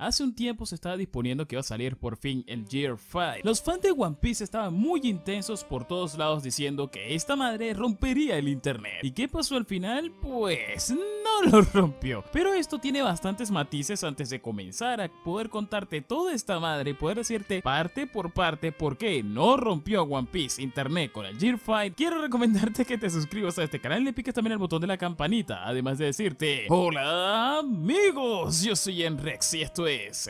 Hace un tiempo se estaba disponiendo que iba a salir por fin el Year 5. Los fans de One Piece estaban muy intensos por todos lados diciendo que esta madre rompería el internet. ¿Y qué pasó al final? Pues no lo rompió. Pero esto tiene bastantes matices antes de comenzar a poder contarte toda esta madre y poder decirte parte por parte por qué no rompió One Piece internet con el Year 5. Quiero recomendarte que te suscribas a este canal y le piques también el botón de la campanita. Además de decirte, hola amigos, yo soy Enrex y esto es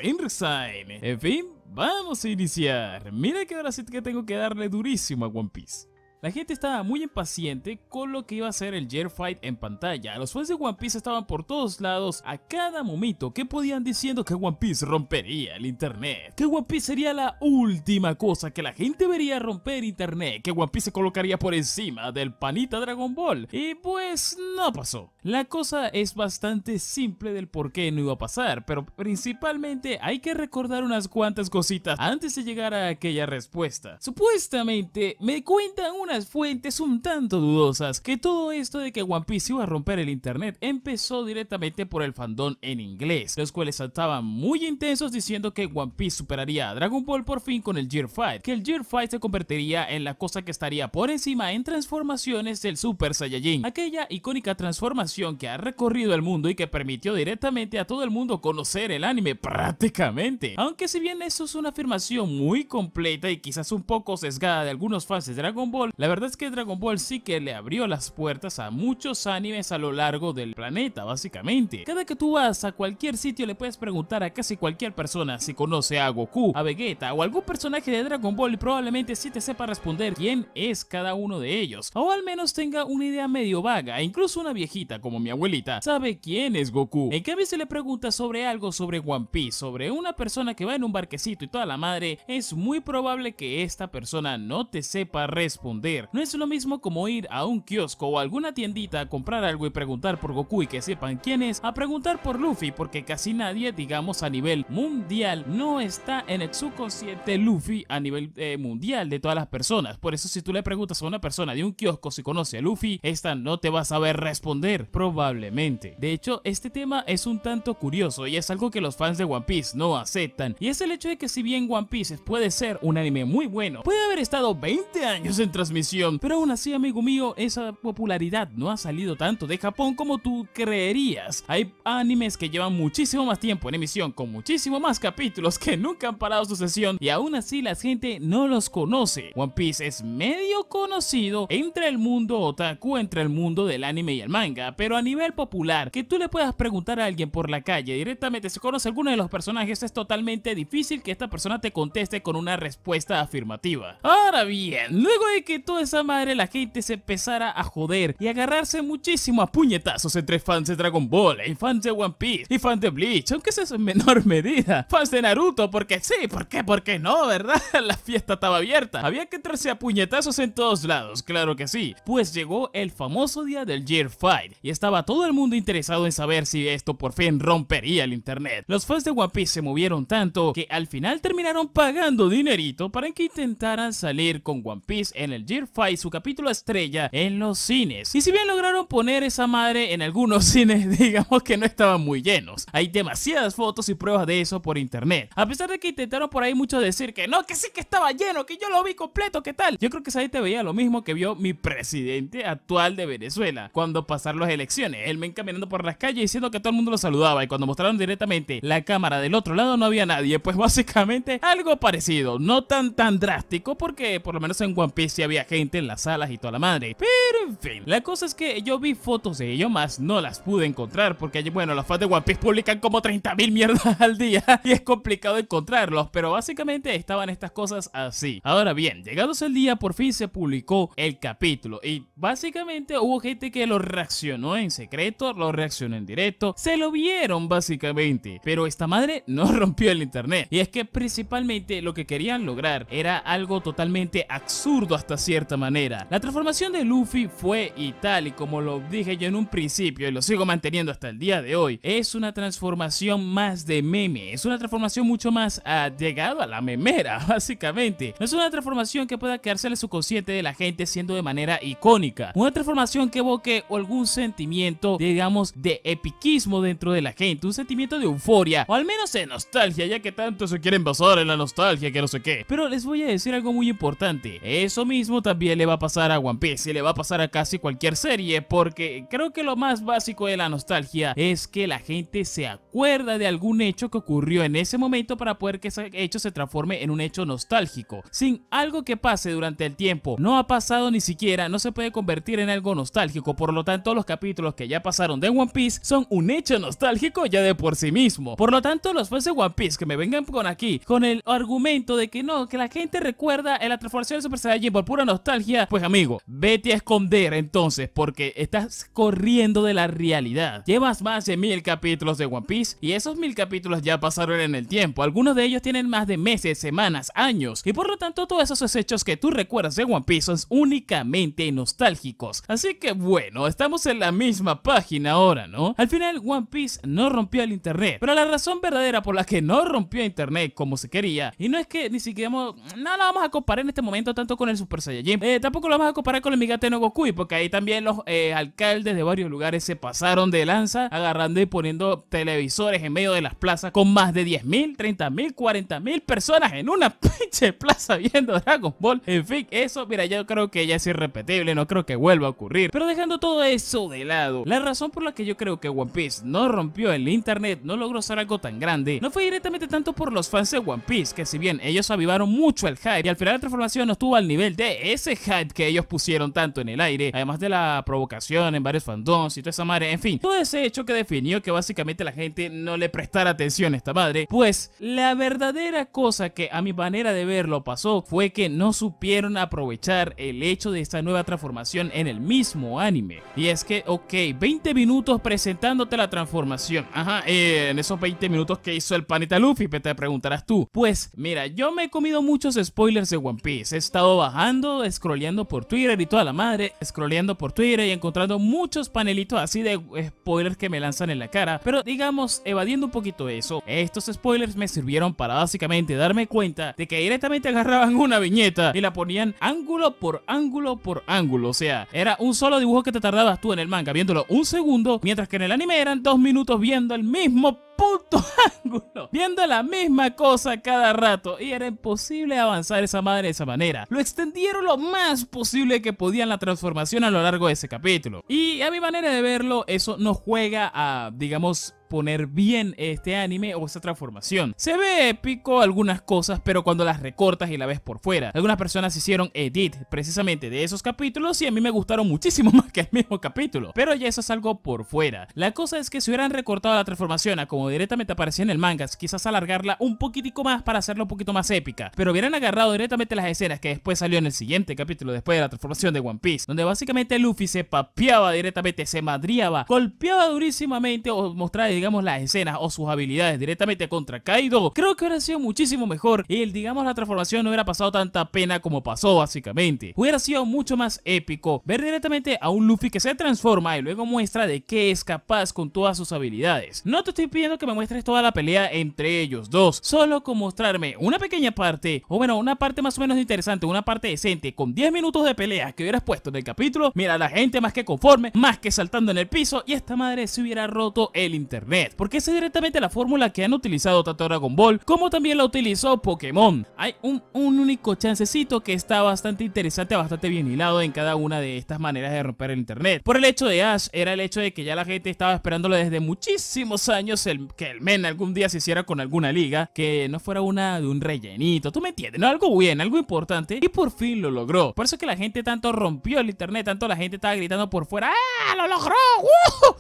En fin, vamos a iniciar. Mira que ahora sí que tengo que darle durísimo a One Piece. La gente estaba muy impaciente con lo que iba a ser el Year Fight en pantalla. Los fans de One Piece estaban por todos lados a cada momento que podían diciendo que One Piece rompería el internet. Que One Piece sería la última cosa que la gente vería romper internet. Que One Piece se colocaría por encima del panita Dragon Ball. Y pues no pasó. La cosa es bastante simple del por qué no iba a pasar, pero principalmente hay que recordar unas cuantas cositas antes de llegar a aquella respuesta. Supuestamente me cuentan un unas fuentes un tanto dudosas que todo esto de que One Piece iba a romper el internet empezó directamente por el fandom en inglés, los cuales saltaban muy intensos diciendo que One Piece superaría a Dragon Ball por fin con el Gear Fight, que el Gear Fight se convertiría en la cosa que estaría por encima en transformaciones del Super Saiyajin, aquella icónica transformación que ha recorrido el mundo y que permitió directamente a todo el mundo conocer el anime prácticamente. Aunque si bien eso es una afirmación muy completa y quizás un poco sesgada de algunos fans de Dragon Ball, la verdad es que Dragon Ball sí que le abrió las puertas a muchos animes a lo largo del planeta, básicamente. Cada que tú vas a cualquier sitio le puedes preguntar a casi cualquier persona si conoce a Goku, a Vegeta o algún personaje de Dragon Ball y probablemente sí te sepa responder quién es cada uno de ellos. O al menos tenga una idea medio vaga, e incluso una viejita como mi abuelita sabe quién es Goku. En cambio se le pregunta sobre algo sobre One Piece, sobre una persona que va en un barquecito y toda la madre, es muy probable que esta persona no te sepa responder no es lo mismo como ir a un kiosco o alguna tiendita a comprar algo y preguntar por Goku y que sepan quién es, a preguntar por Luffy porque casi nadie, digamos a nivel mundial, no está en el subconsciente Luffy a nivel eh, mundial de todas las personas. Por eso si tú le preguntas a una persona de un kiosco si conoce a Luffy, esta no te va a saber responder, probablemente. De hecho, este tema es un tanto curioso y es algo que los fans de One Piece no aceptan. Y es el hecho de que si bien One Piece puede ser un anime muy bueno, puede haber estado 20 años en transmisión pero aún así, amigo mío, esa popularidad no ha salido tanto de Japón como tú creerías. Hay animes que llevan muchísimo más tiempo en emisión, con muchísimo más capítulos que nunca han parado su sesión y aún así la gente no los conoce. One Piece es medio conocido entre el mundo otaku, entre el mundo del anime y el manga, pero a nivel popular, que tú le puedas preguntar a alguien por la calle directamente si conoce alguno de los personajes, es totalmente difícil que esta persona te conteste con una respuesta afirmativa. Ahora bien, luego de que toda esa madre la gente se empezara a joder y agarrarse muchísimo a puñetazos entre fans de Dragon Ball fans de One Piece y fans de Bleach, aunque eso es en menor medida. Fans de Naruto, porque sí, ¿por qué? ¿Por qué no, verdad? La fiesta estaba abierta. Había que entrarse a puñetazos en todos lados, claro que sí. Pues llegó el famoso día del Year Fight y estaba todo el mundo interesado en saber si esto por fin rompería el internet. Los fans de One Piece se movieron tanto que al final terminaron pagando dinerito para que intentaran salir con One Piece en el Year Su capítulo estrella en los cines. Y si bien lograron poner esa madre en algunos cines, digamos que no estaban muy llenos. Hay demasiadas fotos y pruebas de eso por internet. A pesar de que intentaron por ahí mucho decir que no, que sí que estaba lleno, que yo lo vi completo, ¿qué tal? Yo creo que esa gente veía lo mismo que vio mi presidente actual de Venezuela cuando pasaron las elecciones. Él me caminando por las calles diciendo que todo el mundo lo saludaba y cuando mostraron directamente la cámara del otro lado no había nadie. Pues básicamente algo parecido, no tan tan drástico porque por lo menos en One Piece había gente en las salas y toda la madre. Pero en fin, la cosa es que yo vi fotos de ello, más no las pude encontrar porque, bueno, los fans de One Piece publican como 30.000 mierdas al día y es complicado encontrarlos, pero básicamente estaban estas cosas así. Ahora bien, llegados el día, por fin se publicó el capítulo y básicamente hubo gente que lo reaccionó en secreto, lo reaccionó en directo, se lo vieron básicamente, pero esta madre no rompió el internet. Y es que principalmente lo que querían lograr era algo totalmente absurdo hasta cierto cierta manera. La transformación de Luffy fue y tal y como lo dije yo en un principio y lo sigo manteniendo hasta el día de hoy, es una transformación más de meme, es una transformación mucho más uh, llegado a la memera, básicamente. No es una transformación que pueda quedarse en el subconsciente de la gente siendo de manera icónica. Una transformación que evoque algún sentimiento, digamos, de epiquismo dentro de la gente, un sentimiento de euforia, o al menos de nostalgia, ya que tanto se quieren basar en la nostalgia que no sé qué. Pero les voy a decir algo muy importante, eso mismo también le va a pasar a One Piece y le va a pasar a casi cualquier serie, porque creo que lo más básico de la nostalgia es que la gente se acuerda de algún hecho que ocurrió en ese momento para poder que ese hecho se transforme en un hecho nostálgico. Sin algo que pase durante el tiempo, no ha pasado ni siquiera, no se puede convertir en algo nostálgico, por lo tanto los capítulos que ya pasaron de One Piece son un hecho nostálgico ya de por sí mismo. Por lo tanto, los fans de One Piece que me vengan con aquí con el argumento de que no, que la gente recuerda la transformación de Super Saiyajin por pura nostalgia, pues amigo, vete a esconder entonces porque estás corriendo de la realidad. Llevas más de mil capítulos de One Piece y esos mil capítulos ya pasaron en el tiempo. Algunos de ellos tienen más de meses, semanas, años y por lo tanto todos esos hechos que tú recuerdas de One Piece son únicamente nostálgicos. Así que bueno, estamos en la misma página ahora, ¿no? Al final One Piece no rompió el internet, pero la razón verdadera por la que no rompió internet como se quería, y no es que ni siquiera no la vamos a comparar en este momento tanto con el Super Eh, tampoco lo vamos a comparar con el Migate no Goku, porque ahí también los eh, alcaldes de varios lugares se pasaron de lanza, agarrando y poniendo televisores en medio de las plazas con más de 10.000, 30.000, 40.000 personas en una pinche plaza viendo Dragon Ball. En fin, eso, mira, yo creo que ya es irrepetible, no creo que vuelva a ocurrir. Pero dejando todo eso de lado, la razón por la que yo creo que One Piece no rompió el internet, no logró ser algo tan grande, no fue directamente tanto por los fans de One Piece, que si bien ellos avivaron mucho el hype y al final la transformación no estuvo al nivel de ese hype que ellos pusieron tanto en el aire, además de la provocación en varios fandoms y toda esa madre, en fin, todo ese hecho que definió que básicamente la gente no le prestara atención a esta madre, pues la verdadera cosa que a mi manera de verlo pasó fue que no supieron aprovechar el hecho de esta nueva transformación en el mismo anime. Y es que, ok, 20 minutos presentándote la transformación. Ajá, eh, en esos 20 minutos que hizo el panita Luffy, te preguntarás tú. Pues mira, yo me he comido muchos spoilers de One Piece. He estado bajando, scrolleando por Twitter y toda la madre, scrolleando por Twitter y encontrando muchos panelitos así de spoilers que me lanzan en la cara. Pero digamos, evadiendo un poquito eso, estos spoilers me sirvieron para básicamente darme cuenta de que directamente agarraban una viñeta y la ponían ángulo por ángulo por ángulo. O sea, era un solo dibujo que te tardabas tú en el manga viéndolo un segundo, mientras que en el anime eran dos minutos viendo el mismo puto ángulo, viendo la misma cosa cada rato y era imposible avanzar esa madre de esa manera. Lo extendieron lo más posible que podían la transformación a lo largo de ese capítulo. Y a mi manera de verlo, eso no juega a, digamos, poner bien este anime o esta transformación. Se ve épico algunas cosas, pero cuando las recortas y la ves por fuera. Algunas personas hicieron edit precisamente de esos capítulos y a mí me gustaron muchísimo más que el mismo capítulo. Pero ya eso es algo por fuera. La cosa es que si hubieran recortado la transformación a como directamente aparecía en el manga, quizás alargarla un poquitico más para hacerla un poquito más épica. Pero hubieran agarrado directamente las escenas que después salió en el siguiente capítulo después de la transformación de One Piece, donde básicamente Luffy se papeaba directamente, se madriaba, golpeaba durísimamente o mostraba digamos, las escenas o sus habilidades directamente contra Kaido, creo que hubiera sido muchísimo mejor y el, digamos, la transformación no hubiera pasado tanta pena como pasó, básicamente. Hubiera sido mucho más épico ver directamente a un Luffy que se transforma y luego muestra de qué es capaz con todas sus habilidades. No te estoy pidiendo que me muestres toda la pelea entre ellos dos, solo con mostrarme una pequeña parte, o bueno, una parte más o menos interesante, una parte decente, con 10 minutos de pelea que hubieras puesto en el capítulo, mira, la gente más que conforme, más que saltando en el piso y esta madre se hubiera roto el internet porque es directamente la fórmula que han utilizado tanto Dragon Ball como también la utilizó Pokémon. Hay un, un único chancecito que está bastante interesante, bastante bien hilado en cada una de estas maneras de romper el internet. Por el hecho de Ash, era el hecho de que ya la gente estaba esperándolo desde muchísimos años el, que el men algún día se hiciera con alguna liga, que no fuera una de un rellenito, tú me entiendes, no algo bien, algo importante, y por fin lo logró. Por eso que la gente tanto rompió el internet, tanto la gente estaba gritando por fuera, ¡ah, lo logró!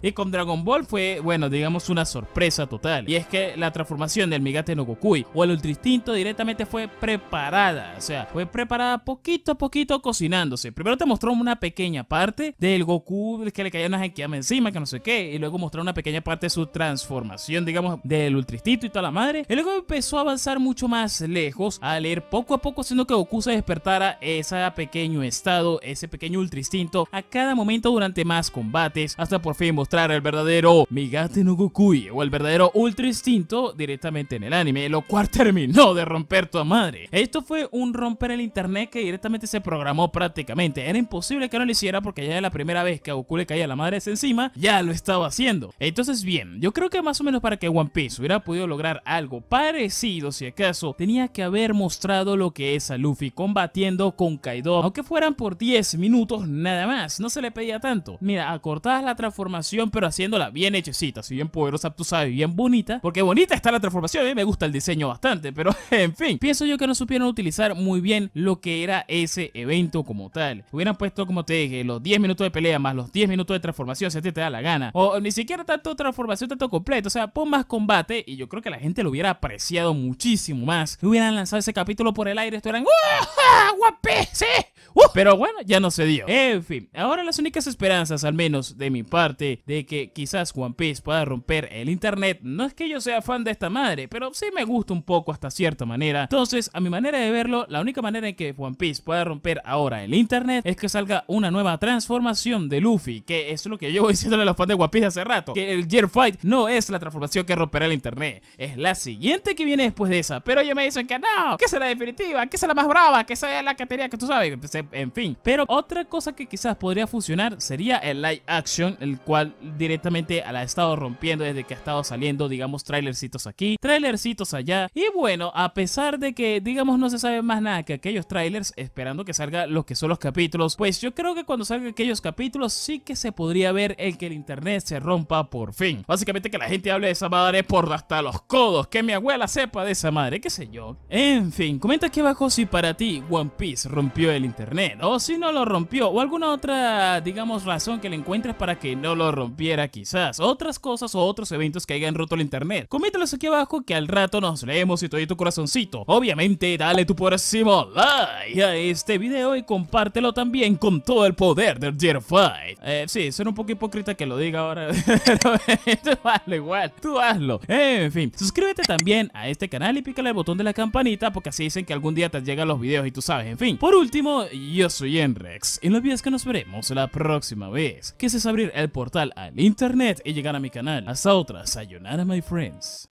Y con Dragon Ball fue, bueno, digamos digamos, una sorpresa total. Y es que la transformación del Migate no Gokui o el Ultra Instinto directamente fue preparada. O sea, fue preparada poquito a poquito cocinándose. Primero te mostró una pequeña parte del Goku que le caía una Genkiyama encima, que no sé qué. Y luego mostró una pequeña parte de su transformación, digamos, del Ultra Instinto y toda la madre. Y luego empezó a avanzar mucho más lejos, a leer poco a poco, haciendo que Goku se despertara ese pequeño estado, ese pequeño Ultra Instinto a cada momento durante más combates, hasta por fin mostrar el verdadero Migate no O el verdadero Ultra Instinto directamente en el anime, lo cual terminó de romper tu madre. Esto fue un romper el internet que directamente se programó prácticamente. Era imposible que no lo hiciera porque ya era la primera vez que a Goku le caía la madre encima, ya lo estaba haciendo. Entonces bien, yo creo que más o menos para que One Piece hubiera podido lograr algo parecido, si acaso, tenía que haber mostrado lo que es a Luffy combatiendo con Kaido, aunque fueran por 10 minutos nada más, no se le pedía tanto. Mira, acortabas la transformación pero haciéndola bien hechecita, si bien poderosa, tú sabes, bien bonita, porque bonita está la transformación, mí me gusta el diseño bastante, pero en fin, pienso yo que no supieron utilizar muy bien lo que era ese evento como tal. Hubieran puesto, como te dije, los 10 minutos de pelea más los 10 minutos de transformación si a ti te da la gana, o ni siquiera tanto transformación, tanto completo, o sea, pon más combate y yo creo que la gente lo hubiera apreciado muchísimo más. Hubieran lanzado ese capítulo por el aire, esto eran ¡Uh! ¡Sí! ¡Uh! Pero bueno, ya no se dio. En fin, ahora las únicas esperanzas, al menos de mi parte, de que quizás One Piece pueda romper el internet, no es que yo sea fan de esta madre, pero sí me gusta un poco hasta cierta manera. Entonces, a mi manera de verlo, la única manera en que One Piece pueda romper ahora el internet es que salga una nueva transformación de Luffy, que es lo que yo voy diciéndole a los fans de One Piece hace rato, que el Gear Fight no es la transformación que romperá el internet, es la siguiente que viene después de esa, pero ellos me dicen que no, que sea la definitiva, que sea la más brava, que sea la que tenía que tú sabes, en fin. Pero otra cosa que quizás podría funcionar sería el live action, el cual directamente la ha estado rompiendo desde que ha estado saliendo, digamos, trailercitos aquí, trailercitos allá. Y bueno, a pesar de que, digamos, no se sabe más nada que aquellos trailers, esperando que salga lo que son los capítulos, pues yo creo que cuando salgan aquellos capítulos sí que se podría ver el que el internet se rompa por fin. Básicamente que la gente hable de esa madre por hasta los codos, que mi abuela sepa de esa madre, qué sé yo. En fin, comenta aquí abajo si para ti One Piece rompió el internet o si no lo rompió o alguna otra, digamos, razón que le encuentres para que no lo rompiera quizás. Otras cosas o otros eventos que hayan roto el internet. Coméntalos aquí abajo que al rato nos leemos y te doy tu corazoncito. Obviamente, dale tu próximo like a este video y compártelo también con todo el poder del Gear Fight. Eh, sí, suena un poco hipócrita que lo diga ahora, tú hazlo igual, tú hazlo. En fin, suscríbete también a este canal y pícale el botón de la campanita porque así dicen que algún día te llegan los videos y tú sabes. En fin, por último, yo soy Enrex y no olvides que nos veremos la próxima vez, que es abrir el portal al internet y llegar a mi canal. Hasta otra, sayonara my friends.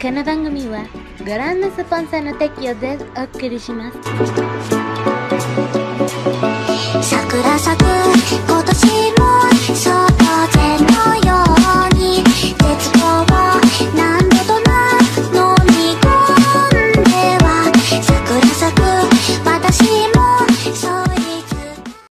この番組はご覧のスポンサーの提供でお送りします桜咲